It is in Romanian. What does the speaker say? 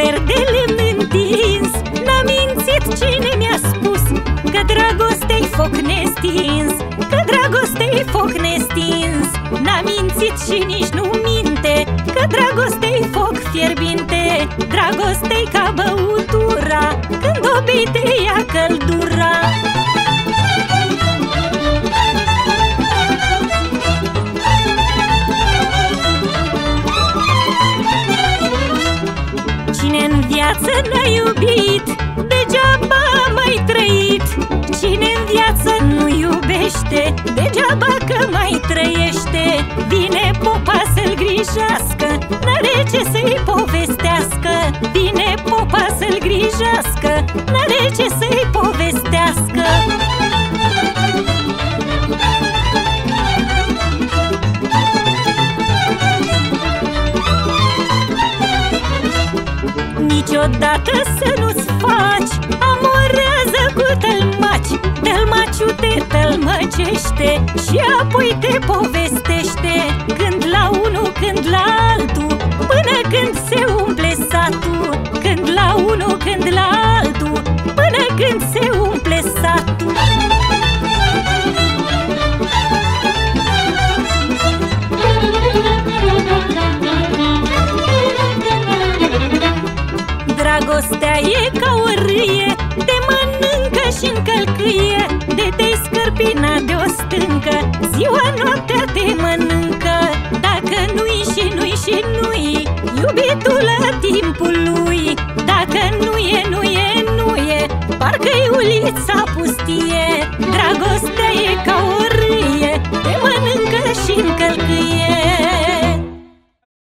verdele m întins N-a mințit cine mi-a spus Că dragostei foc nestins Că dragostei foc nestins. N-a mințit și nici nu minte Că dragostei foc fierbinte Dragostei ca băut. Viață n-a iubit Degeaba mai trăit. Cine în viață nu iubește Degeaba că mai trăiește. Vine popa să-l grijească N-are ce să-i povestească. Vine popa să-l grijească N-are ce să-i povestească Niciodată să nu-ți faci Amorează cu tălmaci Tălmaciul te tălmăcește Și apoi te povestește Când la unul, când la altul Până când se umple satul Când la unul, când la altul Până când se Dragostea e ca o râie Te mănâncă și încălcâie De te scărpina de o stâncă. Ziua noaptea te mănâncă Dacă nu-i și nu-i și nu-i Iubitul la timpul lui. Dacă nu e, nu e, nu e Parcă-i ulița pustie. Dragostea